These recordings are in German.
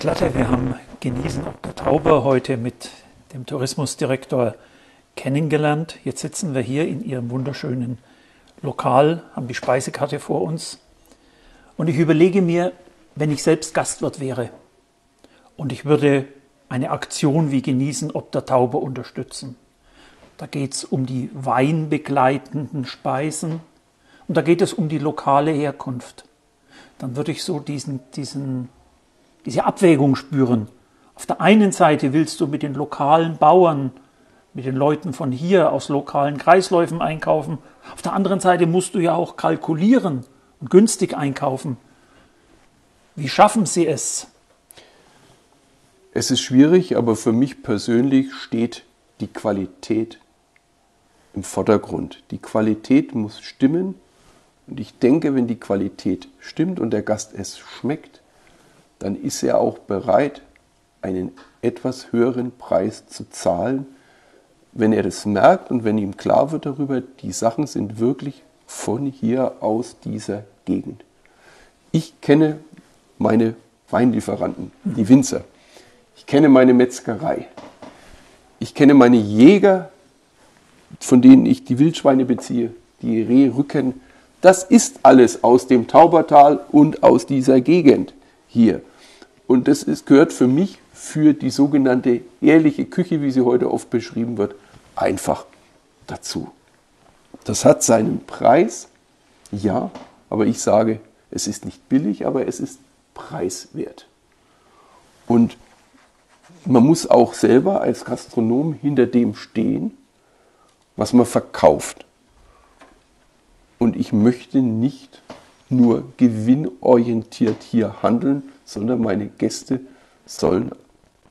Herr Glatter, wir haben Genießen ob der Tauber heute mit dem Tourismusdirektor kennengelernt. Jetzt sitzen wir hier in Ihrem wunderschönen Lokal, haben die Speisekarte vor uns. Und ich überlege mir, wenn ich selbst Gastwirt wäre und ich würde eine Aktion wie Genießen ob der Taube unterstützen. Da geht es um die weinbegleitenden Speisen und da geht es um die lokale Herkunft. Dann würde ich so diesen, diesen diese Abwägung spüren. Auf der einen Seite willst du mit den lokalen Bauern, mit den Leuten von hier aus lokalen Kreisläufen einkaufen. Auf der anderen Seite musst du ja auch kalkulieren und günstig einkaufen. Wie schaffen Sie es? Es ist schwierig, aber für mich persönlich steht die Qualität im Vordergrund. Die Qualität muss stimmen. Und ich denke, wenn die Qualität stimmt und der Gast es schmeckt, dann ist er auch bereit, einen etwas höheren Preis zu zahlen, wenn er das merkt und wenn ihm klar wird darüber, die Sachen sind wirklich von hier aus dieser Gegend. Ich kenne meine Weinlieferanten, die Winzer. Ich kenne meine Metzgerei. Ich kenne meine Jäger, von denen ich die Wildschweine beziehe, die Rehrücken. Das ist alles aus dem Taubertal und aus dieser Gegend hier. Und das ist, gehört für mich für die sogenannte ehrliche Küche, wie sie heute oft beschrieben wird, einfach dazu. Das hat seinen Preis, ja, aber ich sage, es ist nicht billig, aber es ist preiswert. Und man muss auch selber als Gastronom hinter dem stehen, was man verkauft. Und ich möchte nicht nur gewinnorientiert hier handeln, sondern meine Gäste sollen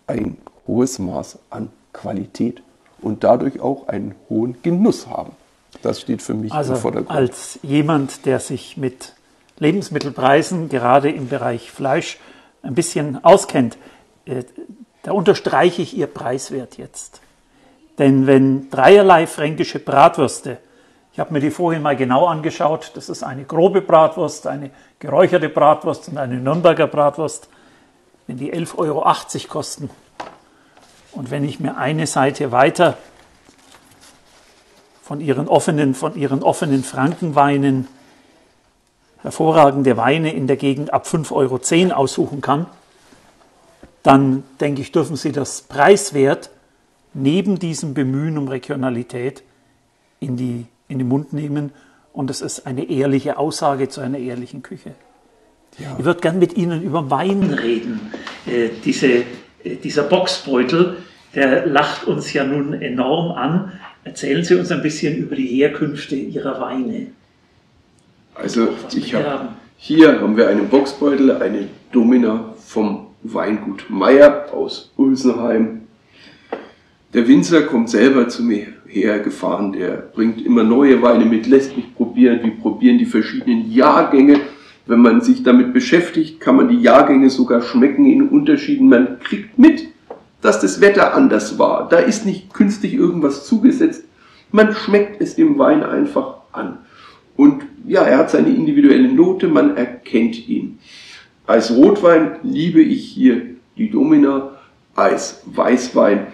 ein hohes Maß an Qualität und dadurch auch einen hohen Genuss haben. Das steht für mich also im Vordergrund. Als jemand, der sich mit Lebensmittelpreisen, gerade im Bereich Fleisch, ein bisschen auskennt, äh, da unterstreiche ich Ihr Preiswert jetzt. Denn wenn dreierlei fränkische Bratwürste ich habe mir die vorhin mal genau angeschaut. Das ist eine grobe Bratwurst, eine geräucherte Bratwurst und eine Nürnberger Bratwurst. Wenn die 11,80 Euro kosten und wenn ich mir eine Seite weiter von ihren offenen, von ihren offenen Frankenweinen hervorragende Weine in der Gegend ab 5,10 Euro aussuchen kann, dann denke ich, dürfen Sie das preiswert neben diesem Bemühen um Regionalität in die in den Mund nehmen und es ist eine ehrliche Aussage zu einer ehrlichen Küche. Ja. Ich würde gern mit Ihnen über Wein reden. Äh, diese, äh, dieser Boxbeutel, der lacht uns ja nun enorm an. Erzählen Sie uns ein bisschen über die Herkünfte Ihrer Weine. Also ich hab, hier haben wir einen Boxbeutel, eine Domina vom Weingut Meier aus Ulsenheim. Der Winzer kommt selber zu mir hergefahren, der bringt immer neue Weine mit, lässt mich probieren, wir probieren die verschiedenen Jahrgänge. Wenn man sich damit beschäftigt, kann man die Jahrgänge sogar schmecken in Unterschieden. Man kriegt mit, dass das Wetter anders war. Da ist nicht künstlich irgendwas zugesetzt. Man schmeckt es dem Wein einfach an. Und ja, er hat seine individuelle Note, man erkennt ihn. Als Rotwein liebe ich hier die Domina, als Weißwein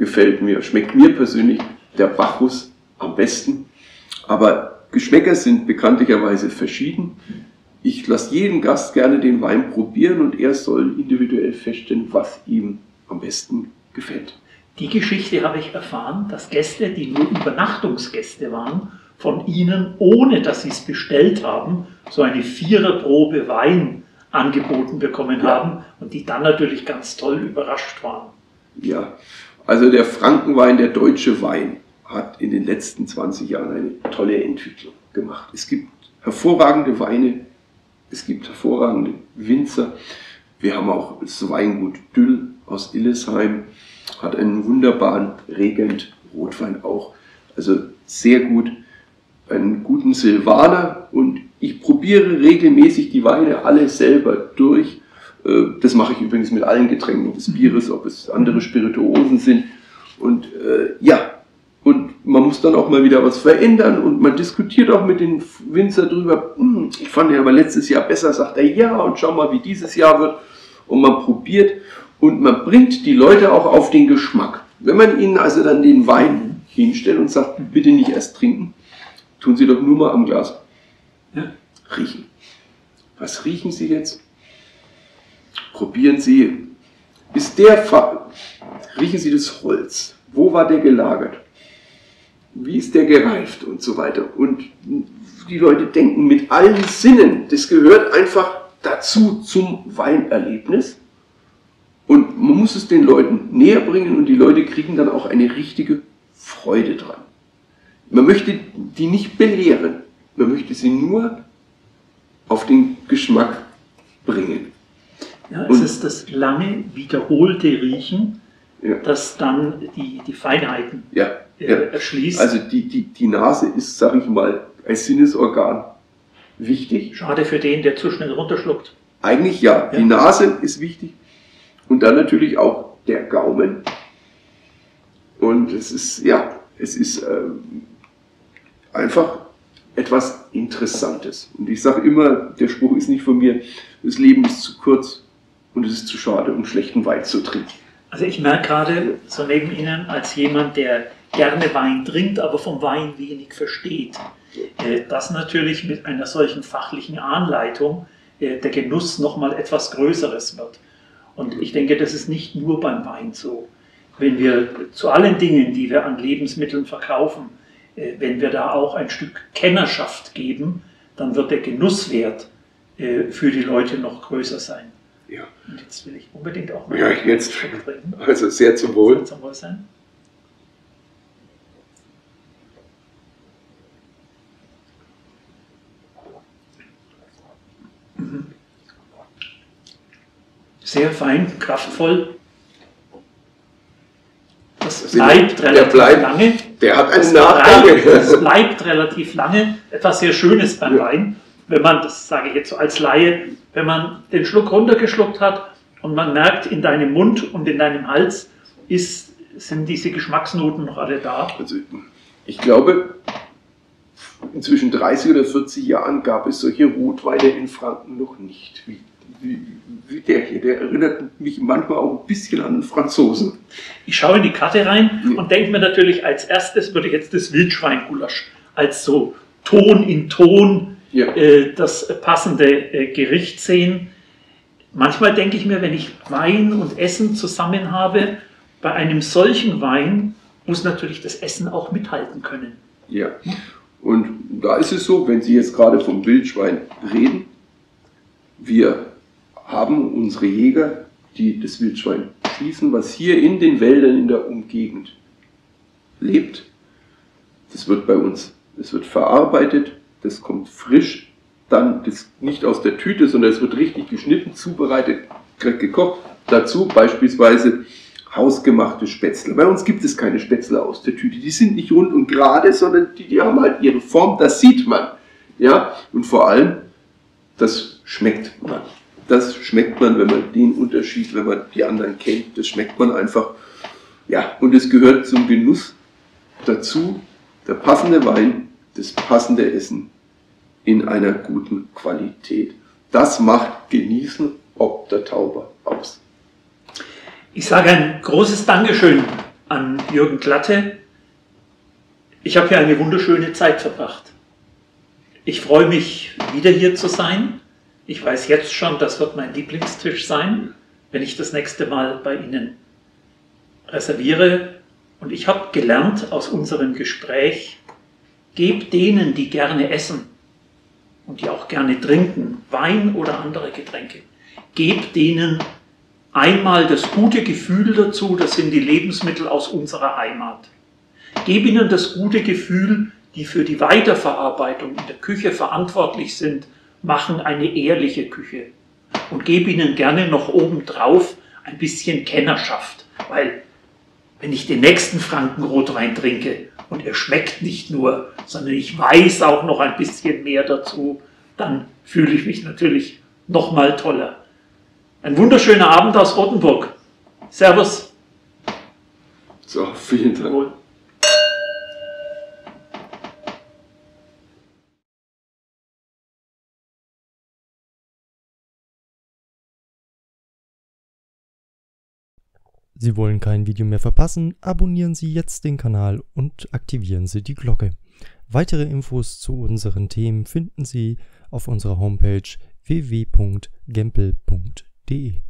gefällt mir, schmeckt mir persönlich der Bacchus am besten. Aber Geschmäcker sind bekanntlicherweise verschieden. Ich lasse jeden Gast gerne den Wein probieren und er soll individuell feststellen, was ihm am besten gefällt. Die Geschichte habe ich erfahren, dass Gäste, die nur Übernachtungsgäste waren, von Ihnen, ohne dass Sie es bestellt haben, so eine Viererprobe Wein angeboten bekommen ja. haben und die dann natürlich ganz toll überrascht waren. Ja, also der Frankenwein, der deutsche Wein, hat in den letzten 20 Jahren eine tolle Entwicklung gemacht. Es gibt hervorragende Weine, es gibt hervorragende Winzer. Wir haben auch das Weingut Düll aus Illesheim, hat einen wunderbaren Regent Rotwein auch. Also sehr gut, einen guten Silvaner und ich probiere regelmäßig die Weine alle selber durch. Äh, das mache ich übrigens mit allen Getränken, ob es Bier ist, ob es andere Spirituosen sind. Und äh, ja, und man muss dann auch mal wieder was verändern und man diskutiert auch mit den Winzer drüber. Hm, ich fand ja aber letztes Jahr besser, sagt er ja und schau mal, wie dieses Jahr wird. und man probiert und man bringt die Leute auch auf den Geschmack. Wenn man ihnen also dann den Wein hinstellt und sagt, bitte nicht erst trinken, tun sie doch nur mal am Glas Ja. riechen. Was riechen Sie jetzt? Probieren Sie, ist der, Fa riechen Sie das Holz? Wo war der gelagert? Wie ist der gereift und so weiter? Und die Leute denken mit allen Sinnen, das gehört einfach dazu zum Weinerlebnis. Und man muss es den Leuten näher bringen und die Leute kriegen dann auch eine richtige Freude dran. Man möchte die nicht belehren, man möchte sie nur auf den Geschmack bringen. Ja, es Und- ist das lange wiederholte Riechen, Ja. das dann die, die Feinheiten Ja, äh, erschließt. Also die, die, die Nase ist, sag ich mal, als Sinnesorgan wichtig. Schade für den, der zu schnell runterschluckt. Eigentlich ja, Ja. die Nase ist wichtig und dann natürlich auch der Gaumen. Und es ist, ja, es ist ähm, einfach etwas Interessantes. Und ich sage immer, der Spruch ist nicht von mir, das Leben ist zu kurz und es ist zu schade, um schlechten Wein zu trinken. Also ich merke gerade so neben Ihnen als jemand, der gerne Wein trinkt, aber vom Wein wenig versteht, äh, dass natürlich mit einer solchen fachlichen Anleitung äh, der Genuss nochmal etwas Größeres wird. Und ich denke, das ist nicht nur beim Wein so. Wenn wir zu allen Dingen, die wir an Lebensmitteln verkaufen, äh, wenn wir da auch ein Stück Kennerschaft geben, dann wird der Genusswert für die Leute noch größer sein. Ja. Und jetzt will ich unbedingt auch mal Ja, jetzt. Trinken. Also sehr zum Wohl. Soll zum Wohl sein? Mhm. Sehr fein, kraftvoll. Das bleibt der relativ bleibt- lange. Der hat einen Es Nachgang. bleibt, es bleibt relativ lange. Etwas sehr Schönes beim Ja. Wein, wenn man, das sage ich jetzt so als Laie, wenn man den Schluck runtergeschluckt hat und man merkt, in deinem Mund und in deinem Hals ist, sind diese Geschmacksnoten noch alle da. Also ich glaube, inzwischen 30 oder 40 Jahren gab es solche Rotweine in Franken noch nicht. Wie, wie, wie der hier, der erinnert mich manchmal auch ein bisschen an einen Franzosen. Ich schaue in die Karte rein Ja. und denke mir natürlich, als erstes würde ich jetzt das Wildschweingulasch als so Ton in Ton Ja. äh, das passende äh, Gericht sehen. Manchmal denke ich mir, wenn ich Wein und Essen zusammen habe, bei einem solchen Wein muss natürlich das Essen auch mithalten können. Ja. Und da ist es so, wenn Sie jetzt gerade vom Wildschwein reden, wir haben unsere Jäger, die das Wildschwein schießen, was hier in den Wäldern in der Umgegend lebt. Das wird bei uns, es wird verarbeitet, das kommt frisch, dann das nicht aus der Tüte, sondern es wird richtig geschnitten, zubereitet, gekocht. Dazu beispielsweise hausgemachte Spätzle. Bei uns gibt es keine Spätzle aus der Tüte. Die sind nicht rund und gerade, sondern die, die haben halt ihre Form. Das sieht man. Ja, und vor allem, das schmeckt man. Das schmeckt man, wenn man den Unterschied, wenn man die anderen kennt, das schmeckt man einfach. Ja, und es gehört zum Genuss dazu, der passende Wein, das passende Essen in einer guten Qualität. Das macht Genießen ob der Tauber aus. Ich sage ein großes Dankeschön an Jürgen Glatte. Ich habe hier eine wunderschöne Zeit verbracht. Ich freue mich, wieder hier zu sein. Ich weiß jetzt schon, das wird mein Lieblingstisch sein, wenn ich das nächste Mal bei Ihnen reserviere. Und ich habe gelernt aus unserem Gespräch, gebt denen, die gerne essen und die auch gerne trinken, Wein oder andere Getränke, gebt denen einmal das gute Gefühl dazu, das sind die Lebensmittel aus unserer Heimat. Gib ihnen das gute Gefühl, die für die Weiterverarbeitung in der Küche verantwortlich sind, machen eine ehrliche Küche. Und gib ihnen gerne noch obendrauf ein bisschen Kennerschaft, weil wenn ich den nächsten Frankenrotwein trinke und er schmeckt nicht nur, sondern ich weiß auch noch ein bisschen mehr dazu, dann fühle ich mich natürlich noch mal toller. Ein wunderschöner Abend aus Rottenburg. Servus. So, vielen Dank. Sie wollen kein Video mehr verpassen, abonnieren Sie jetzt den Kanal und aktivieren Sie die Glocke. Weitere Infos zu unseren Themen finden Sie auf unserer Homepage www.gempel.de.